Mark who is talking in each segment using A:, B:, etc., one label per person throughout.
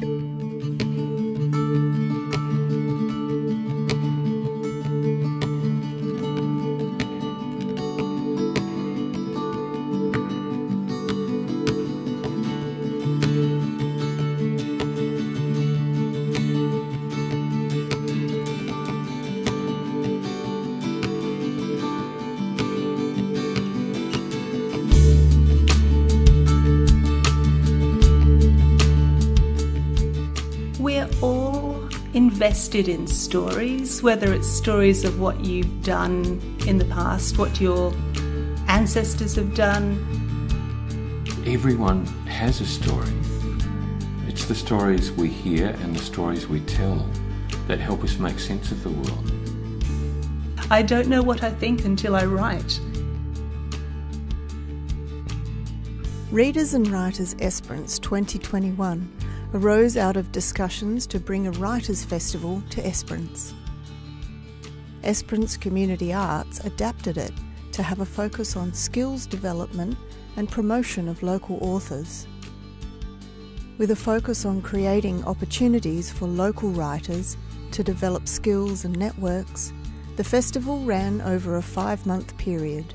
A: We're invested in stories, whether it's stories of what you've done in the past, what your ancestors have done.
B: Everyone has a story. It's the stories we hear and the stories we tell that help us make sense of the world.
A: I don't know what I think until I write.
C: Readers and Writers Esperance 2021 arose out of discussions to bring a writers' festival to Esperance. Esperance Community Arts adapted it to have a focus on skills development and promotion of local authors. With a focus on creating opportunities for local writers to develop skills and networks, the festival ran over a five month period.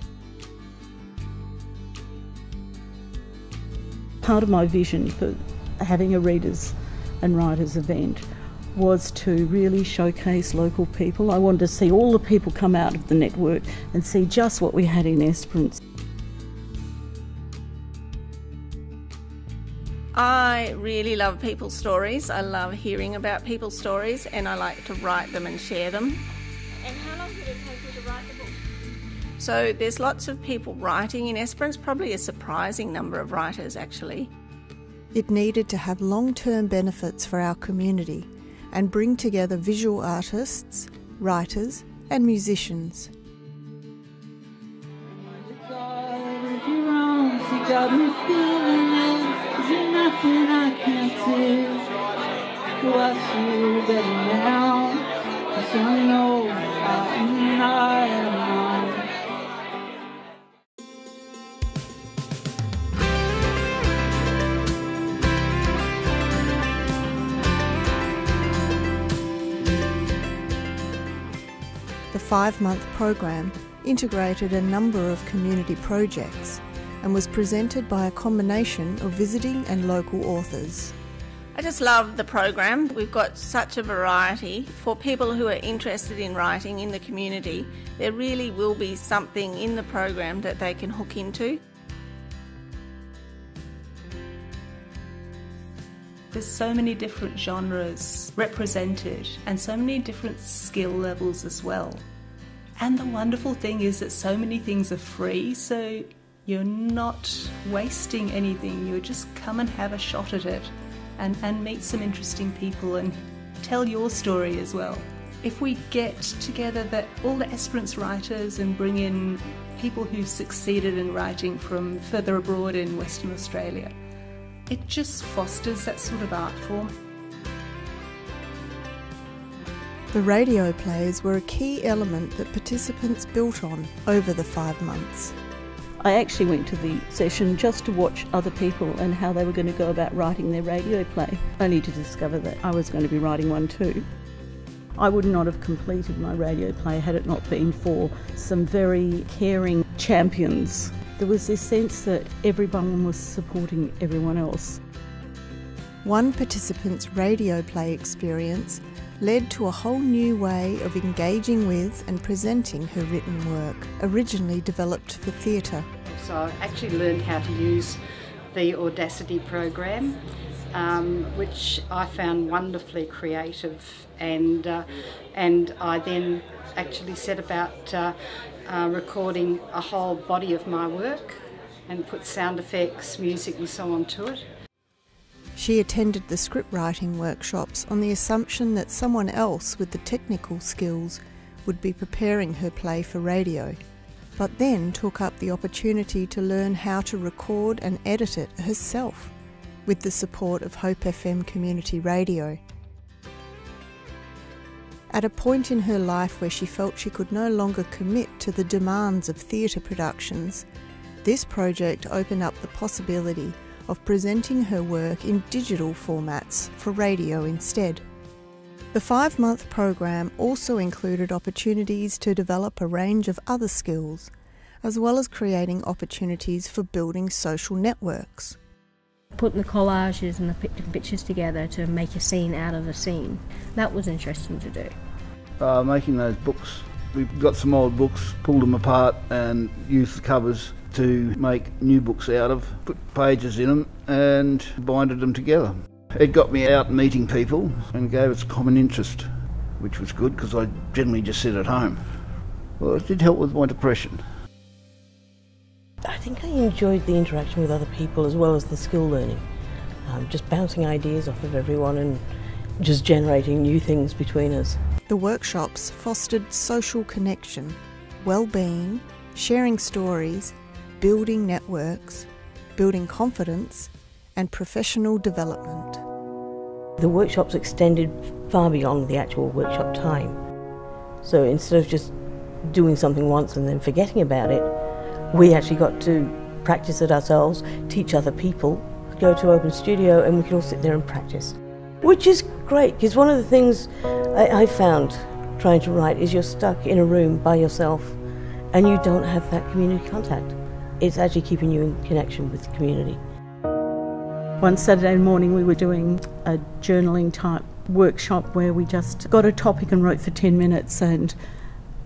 D: Part of my vision for having a readers and writers event was to really showcase local people. I wanted to see all the people come out of the network and see just what we had in Esperance.
E: I really love people's stories. I love hearing about people's stories and I like to write them and share them.
F: And how long did it take you to write the book?
E: So there's lots of people writing in Esperance, probably a surprising number of writers actually.
C: It needed to have long term benefits for our community and bring together visual artists, writers, and musicians. Five month program integrated a number of community projects and was presented by a combination of visiting and local authors.
E: I just love the program. We've got such a variety. For people who are interested in writing in the community, there really will be something in the program that they can hook into.
A: There's so many different genres represented and so many different skill levels as well. And the wonderful thing is that so many things are free, so you're not wasting anything. You just come and have a shot at it and, and meet some interesting people and tell your story as well. If we get together that all the Esperance writers and bring in people who've succeeded in writing from further abroad in Western Australia, it just fosters that sort of art form.
C: The radio plays were a key element that participants built on over the five months.
D: I actually went to the session just to watch other people and how they were going to go about writing their radio play, only to discover that I was going to be writing one too. I would not have completed my radio play had it not been for some very caring champions. There was this sense that everyone was supporting everyone else.
C: One participant's radio play experience led to a whole new way of engaging with and presenting her written work, originally developed for theatre.
G: So I actually learned how to use the Audacity program, um, which I found wonderfully creative, and uh, and I then actually set about uh, uh, recording a whole body of my work and put sound effects, music, and so on to it.
C: She attended the script writing workshops on the assumption that someone else with the technical skills would be preparing her play for radio, but then took up the opportunity to learn how to record and edit it herself with the support of Hope FM Community Radio. At a point in her life where she felt she could no longer commit to the demands of theatre productions, this project opened up the possibility of presenting her work in digital formats for radio instead. The five month program also included opportunities to develop a range of other skills, as well as creating opportunities for building social networks.
H: Putting the collages and the pictures together to make a scene out of a scene, that was interesting to do.
I: Uh, making those books, we got some old books, pulled them apart, and used the covers to make new books out of, put pages in them, and binded them together. It got me out meeting people and gave us common interest, which was good because I generally just sit at home. Well, it did help with my depression.
J: I think I enjoyed the interaction with other people as well as the skill learning. Um, just bouncing ideas off of everyone and just generating new things between us.
C: The workshops fostered social connection, well-being, sharing stories, building networks, building confidence, and professional development.
J: The workshops extended far beyond the actual workshop time. So instead of just doing something once and then forgetting about it, we actually got to practice it ourselves, teach other people, go to Open Studio, and we could all sit there and practice. Which is great, because one of the things I, I found trying to write is you're stuck in a room by yourself and you don't have that community contact. It's actually keeping you in connection with the community.
D: One Saturday morning, we were doing a journaling type workshop where we just got a topic and wrote for 10 minutes, and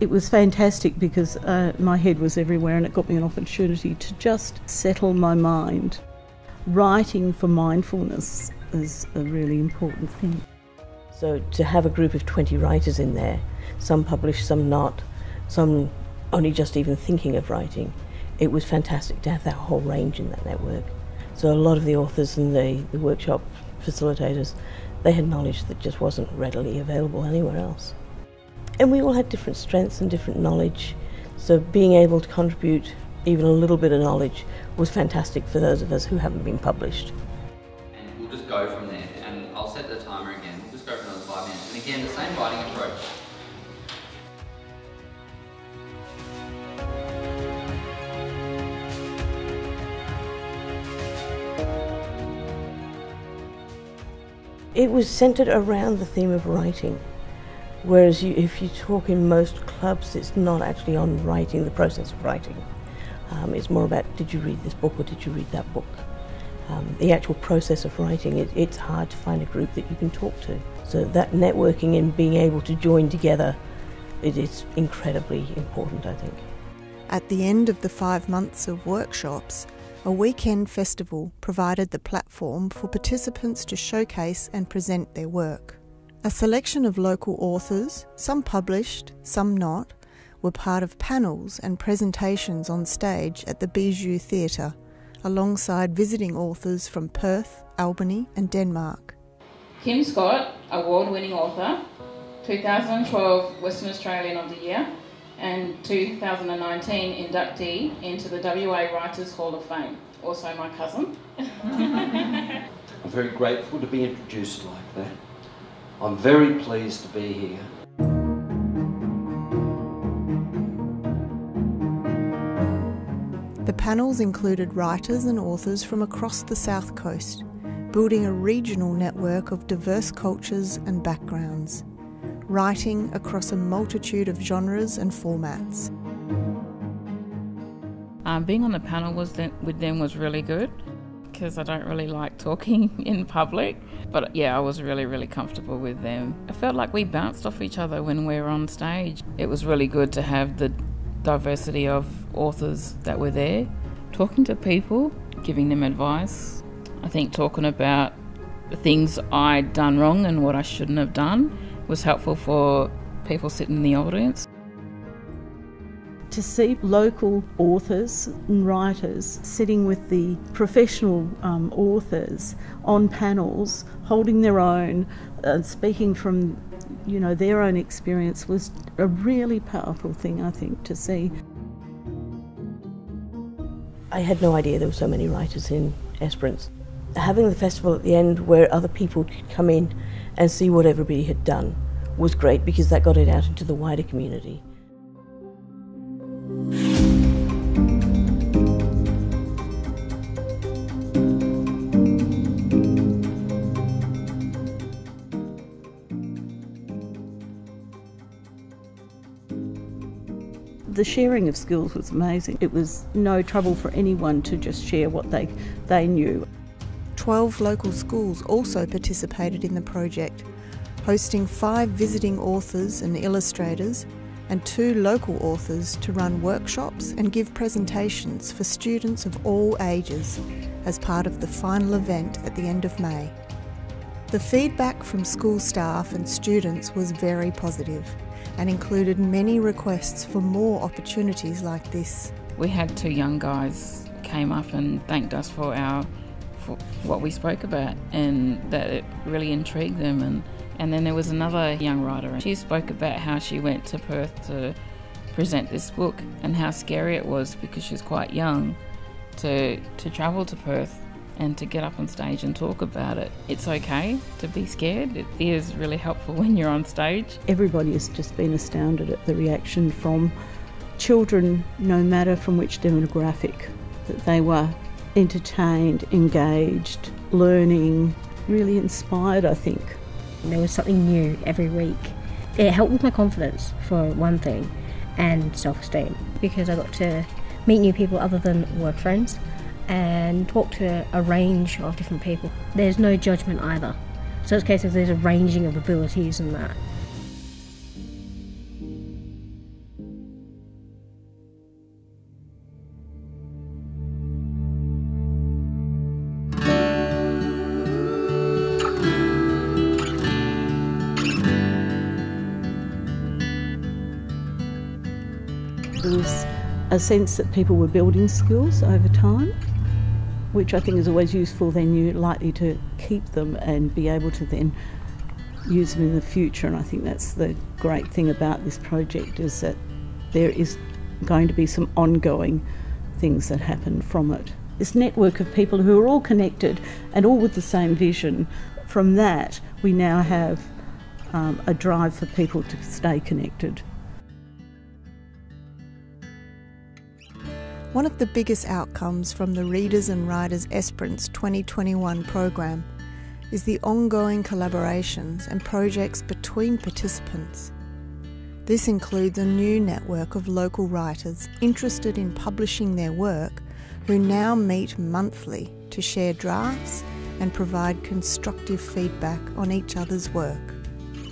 D: it was fantastic because uh, my head was everywhere and it got me an opportunity to just settle my mind. Writing for mindfulness is a really important thing.
J: So, to have a group of 20 writers in there, some published, some not, some only just even thinking of writing, it was fantastic to have that whole range in that network. So a lot of the authors and the, the workshop facilitators, they had knowledge that just wasn't readily available anywhere else. And we all had different strengths and different knowledge, so being able to contribute even a little bit of knowledge was fantastic for those of us who haven't been published. It was centred around the theme of writing, whereas you, if you talk in most clubs, it's not actually on writing, the process of writing. Um, it's more about did you read this book or did you read that book? Um, the actual process of writing, it, it's hard to find a group that you can talk to. So that networking and being able to join together, it is incredibly important, I think.
C: At the end of the five months of workshops, a weekend festival provided the platform for participants to showcase and present their work. A selection of local authors, some published, some not, were part of panels and presentations on stage at the Bijou Theatre, alongside visiting authors from Perth, Albany, and Denmark.
K: Kim Scott, award winning author, 2012 Western Australian of the Year, and 2019 inductee into the WA Writers Hall of Fame. Also my cousin.
L: I'm very grateful to be introduced like that. I'm very pleased to be here.
C: The panels included writers and authors from across the South Coast, building a regional network of diverse cultures and backgrounds, writing across a multitude of genres and formats.
M: Um, being on the panel was with them was really good because I don't really like talking in public. But yeah, I was really, really comfortable with them. I felt like we bounced off each other when we were on stage. It was really good to have the diversity of authors that were there, talking to people, giving them advice. I think talking about the things I'd done wrong and what I shouldn't have done was helpful for people sitting in the audience.
D: To see local authors and writers sitting with the professional um, authors on panels, holding their own, uh, speaking from you know their own experience was a really powerful thing I think to see.
J: I had no idea there were so many writers in Esperance having the festival at the end where other people could come in and see what everybody had done was great because that got it out into the wider community.
D: the sharing of skills was amazing. It was no trouble for anyone to just share what they, they knew.
C: 12 local schools also participated in the project, hosting five visiting authors and illustrators and two local authors to run workshops and give presentations for students of all ages as part of the final event at the end of May. The feedback from school staff and students was very positive and included many requests for more opportunities like this.
M: We had two young guys came up and thanked us for our what we spoke about and that it really intrigued them and and then there was another young writer and she spoke about how she went to Perth to present this book and how scary it was because she was quite young to to travel to Perth and to get up on stage and talk about it. It's okay to be scared. It is really helpful when you're on stage.
D: Everybody has just been astounded at the reaction from children, no matter from which demographic, that they were entertained, engaged, learning, really inspired, I think.
H: There was something new every week. It helped with my confidence, for one thing, and self esteem, because I got to meet new people other than work friends and talk to a range of different people. There's no judgment either. So it's a case of there's a ranging of abilities and that.
D: A sense that people were building skills over time, which I think is always useful. Then you're likely to keep them and be able to then use them in the future. And I think that's the great thing about this project is that there is going to be some ongoing things that happen from it. This network of people who are all connected and all with the same vision. From that, we now have um, a drive for people to stay connected.
C: One of the biggest outcomes from the Readers and Writers Esperance 2021 program is the ongoing collaborations and projects between participants. This includes a new network of local writers interested in publishing their work who now meet monthly to share drafts and provide constructive feedback on each other's work.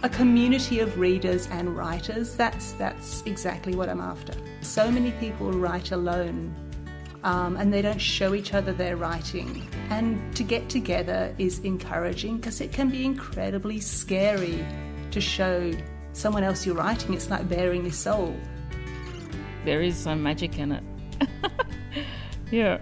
A: A community of readers and writers, that's, that's exactly what I'm after. So many people write alone um, and they don't show each other their writing. And to get together is encouraging because it can be incredibly scary to show someone else your writing. It's like baring your soul.
M: There is some magic in it. yeah.